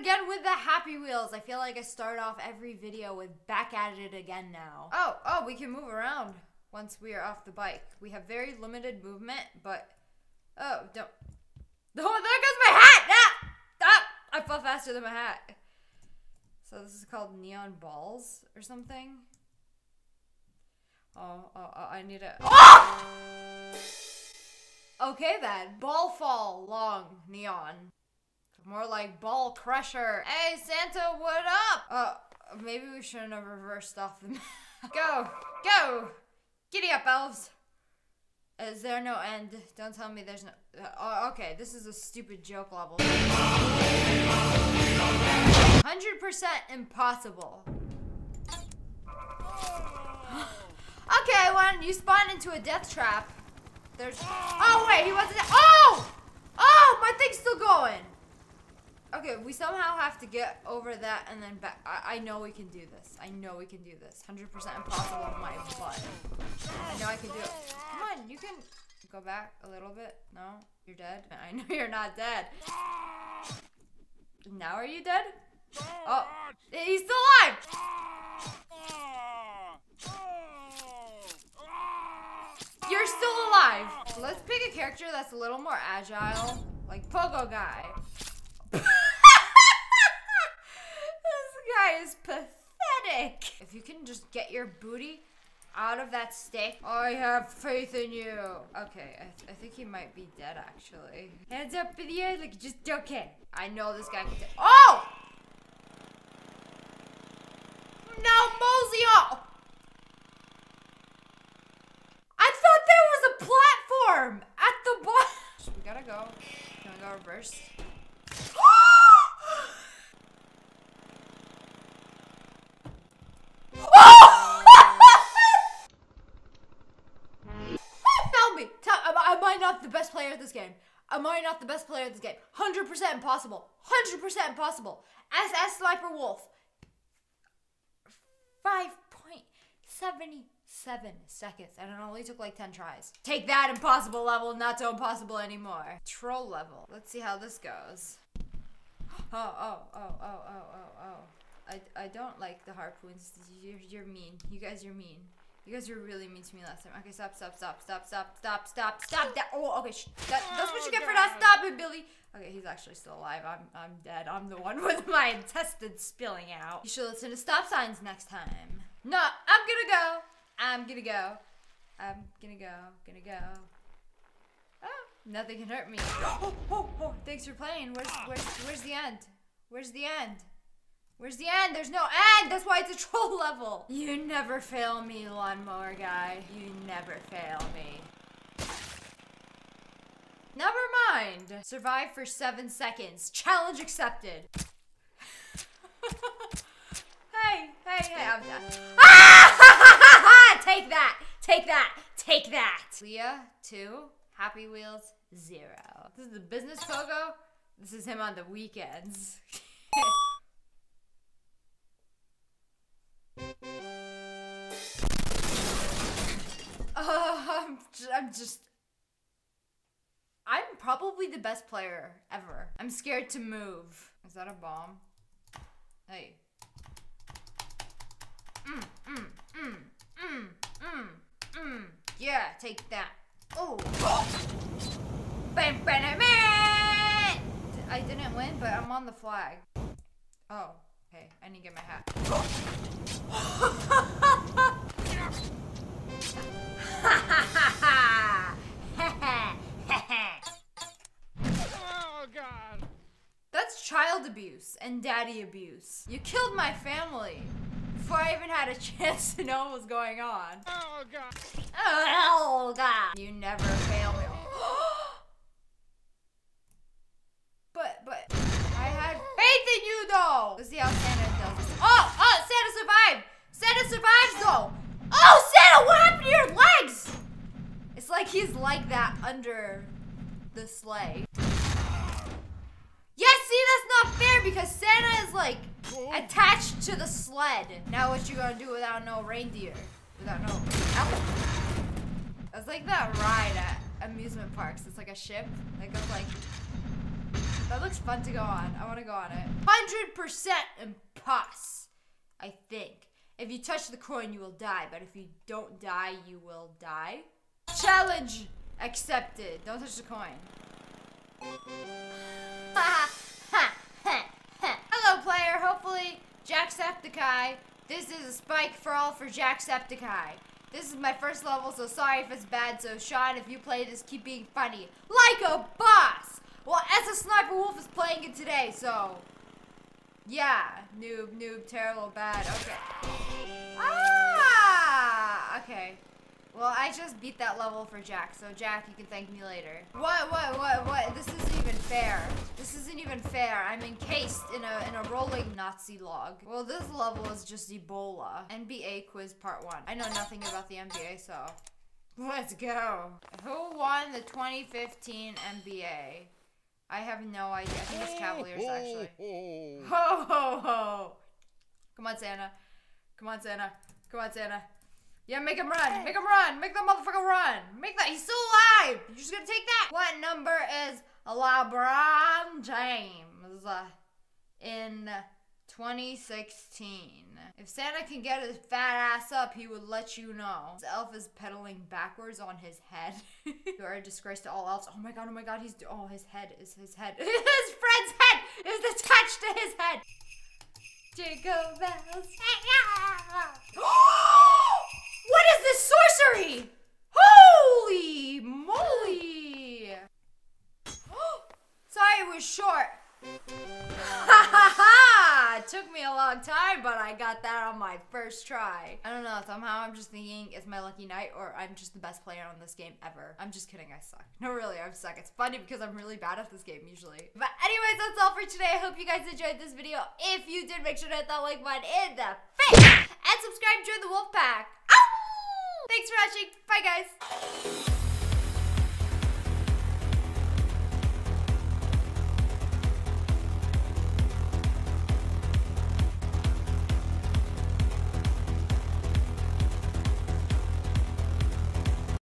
again with the Happy Wheels. I feel like I start off every video with back at it again now. Oh, oh, we can move around once we are off the bike. We have very limited movement, but oh, don't. Oh, there goes my hat! Ah! ah! I fell faster than my hat. So this is called neon balls or something. Oh, oh, oh I need a. Oh! Okay then, ball fall long neon. More like ball crusher. Hey Santa, what up? Uh, maybe we shouldn't have reversed off the map. go, go, giddy up, elves. Is there no end? Don't tell me there's no. Uh, oh, okay, this is a stupid joke level. 100% impossible. okay, when you spawn into a death trap, there's. Oh wait, he wasn't. Oh, oh, my thing's still going. Okay, we somehow have to get over that and then back. I, I know we can do this. I know we can do this. 100% impossible with my butt. I know I can do it. Come on, you can go back a little bit. No, you're dead. I know you're not dead. Now are you dead? Oh, he's still alive! You're still alive. Let's pick a character that's a little more agile, like Pogo Guy. this guy is pathetic. If you can just get your booty out of that stick, I have faith in you. Okay, I, th I think he might be dead actually. Hands up in the air, like just okay. I know this guy can. Oh! No, Mozio! I thought there was a platform at the bottom. we gotta go. Can we go reverse? Tell me, tell, am, am I not the best player at this game? Am I not the best player at this game? 100% impossible. 100% impossible. SS Sniper Wolf. 5.77 seconds. And it only took like 10 tries. Take that impossible level, not so impossible anymore. Troll level. Let's see how this goes. Oh, oh, oh, oh, oh, oh. I, I don't like the harpoons. You're, you're mean. You guys are mean. You guys were really mean to me last time. Okay, stop, stop, stop, stop, stop, stop, stop, stop that. Oh, okay, that, that's what you get for not oh, stopping, Billy. Okay, he's actually still alive. I'm, I'm dead. I'm the one with my intestines spilling out. You should listen to stop signs next time. No, I'm gonna go. I'm gonna go. I'm gonna go. Gonna go. Oh, nothing can hurt me. Oh, oh, oh, thanks for playing. Where's, where's, where's the end? Where's the end? Where's the end? There's no end! That's why it's a troll level! You never fail me, lawnmower guy. You never fail me. Never mind. Survive for seven seconds. Challenge accepted. hey, hey, hey, I'm done. Ah! Take that! Take that! Take that! Lia, two. Happy Wheels, zero. This is the business pogo. This is him on the weekends. Uh, I'm, I'm just. I'm probably the best player ever. I'm scared to move. Is that a bomb? Hey. Mm, mm, mm, mm, mm, mm. Yeah, take that. Oh. Bam, bam, bam. I didn't win, but I'm on the flag. Oh. Okay, I need to get my hat. oh god. That's child abuse and daddy abuse. You killed my family before I even had a chance to know what was going on. Oh god. Oh god. You never fail though. Oh, Santa, what happened to your legs? It's like he's like that under the sleigh. Yeah, see, that's not fair because Santa is like attached to the sled. Now what you gonna do without no reindeer? Without no elf? It's like that ride at amusement parks. It's like a ship that goes like, that looks fun to go on. I want to go on it. 100% imposs. I think. If you touch the coin, you will die. But if you don't die, you will die. Challenge accepted. Don't touch the coin. Hello, player. Hopefully, Jacksepticeye. This is a spike for all for Jacksepticeye. This is my first level, so sorry if it's bad. So, Sean, if you play this, keep being funny. Like a boss! Well, as a Sniper Wolf is playing it today, so... Yeah. Noob, noob, terrible, bad. Okay. Ah! Okay. Well, I just beat that level for Jack, so Jack, you can thank me later. What, what, what, what? This isn't even fair. This isn't even fair. I'm encased in a in a rolling Nazi log. Well, this level is just Ebola. NBA quiz part one. I know nothing about the NBA, so let's go. Who won the 2015 NBA? I have no idea. I think it's Cavaliers, actually. Oh, oh, oh. Ho, ho, ho. Come on, Santa. Come on, Santa. Come on, Santa. Yeah, make him run. Make him run. Make that motherfucker run. Make that. He's still alive. You're just gonna take that. What number is LeBron James uh, in 2016? If Santa can get his fat ass up, he would let you know. This elf is pedaling backwards on his head. you are a disgrace to all elves. Oh my god, oh my god, he's. Oh, his head is his head. his friend's head is attached to his head. Jingle bells. What is this sorcery? Holy moly! Sorry it was short. Took me a long time, but I got that on my first try. I don't know, somehow I'm just thinking it's my lucky night or I'm just the best player on this game ever. I'm just kidding, I suck. No, really, I'm suck. It's funny because I'm really bad at this game usually. But anyways, that's all for today. I hope you guys enjoyed this video. If you did, make sure to hit that like button in the face and subscribe, to join the wolf pack. Thanks for watching. Bye, guys.